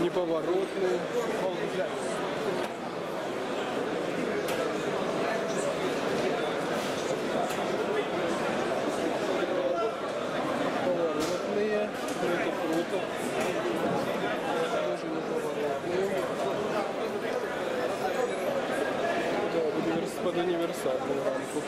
Неповоротные. Поворотные. Ну, Это круто. Тоже неповоротные. Да, под универсальную рамку.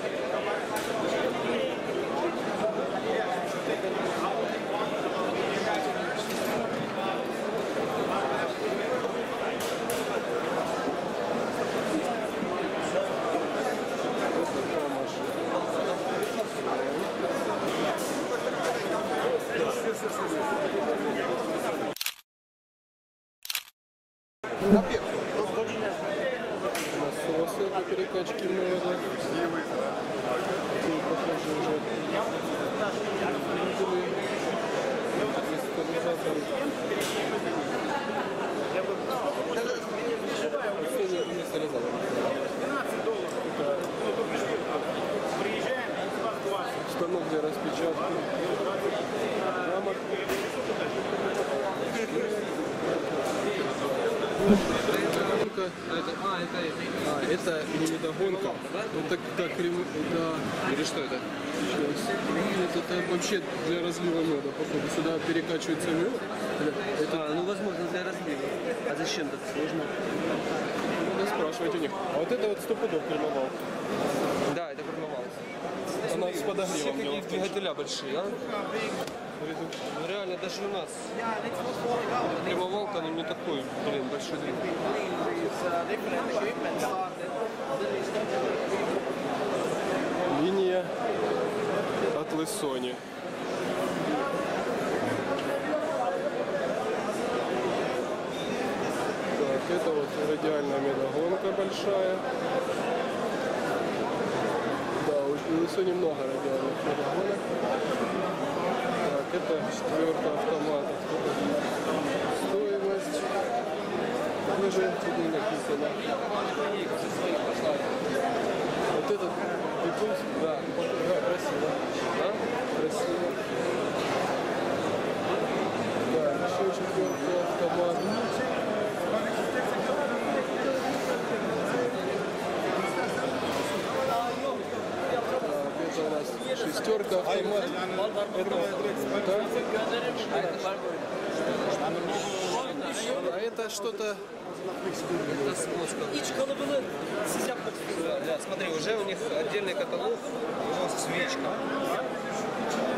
Вот для перекачки меда. Такие похожие уже. Это, а, это, а, это не недогонка. Ну так, так, рем- это, или что это? Сейчас. Это, это вообще для разлива меда, походу. Сюда перекачивается мед. Это А, ну возможно для разлива. А зачем так сложно? надо спрашивать у них. А вот это вот стопудов кремовал. Да, это. Подогревом Какие дело в том, что- двигателя большие, а? Ну реально даже у нас прямовалка, ну не такой, блин, большой двигатель. Линия от Лысони. Так, это вот радиальная медогонка большая. Да, у Лысони много радиальных медогонок. Так, это четверка автоматов. Стоимость. Тут не написано. Вот этот бетон, да. Да? Красиво. Да, еще четвертый автомат. Так, это у нас шестерка автомат. Это, так. А это что-то Это. Да, да, смотри, уже у них отдельный каталог, свечка.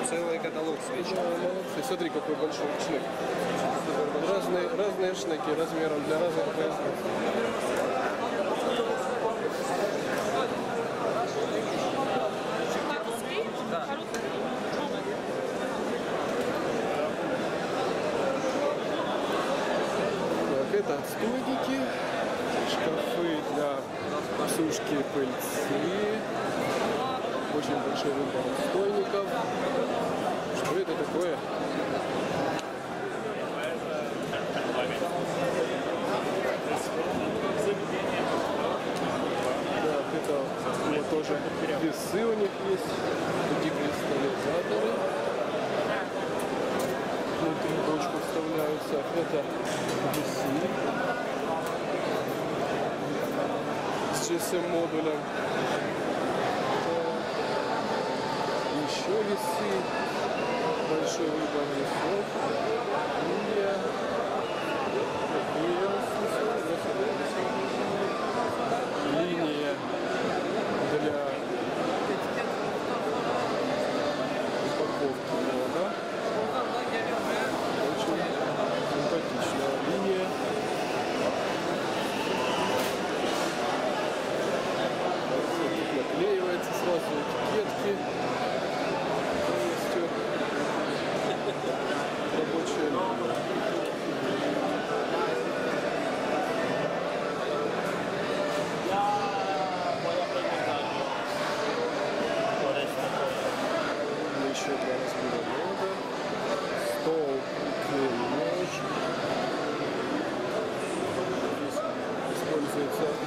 Целый каталог свечек. Молодцы. Смотри, какой большой шнек. Разные, разные шнеки размером для разных производств. Так, это отстойники, шкафы для сушки пыльцы, очень большой выбор отстойников. Что это такое? Так, это вот тоже весы у них есть, декристаллизаторы. Внутри бочку вставляются. Это весы с GSM модулем. Еще весы. Большой выбор весов. Линия. Линия для упаковки мода. Очень симпатичная линия. Тут наклеивается сразу этикетки. Полностью рабочая линия.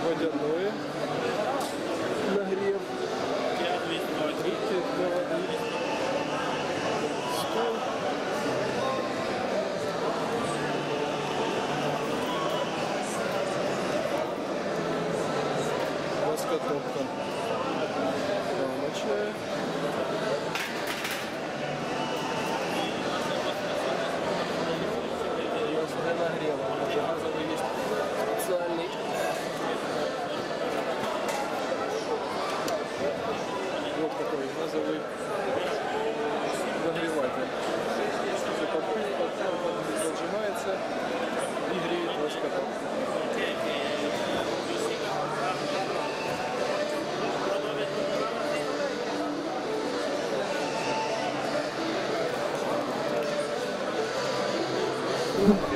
Водяное. Mm-hmm.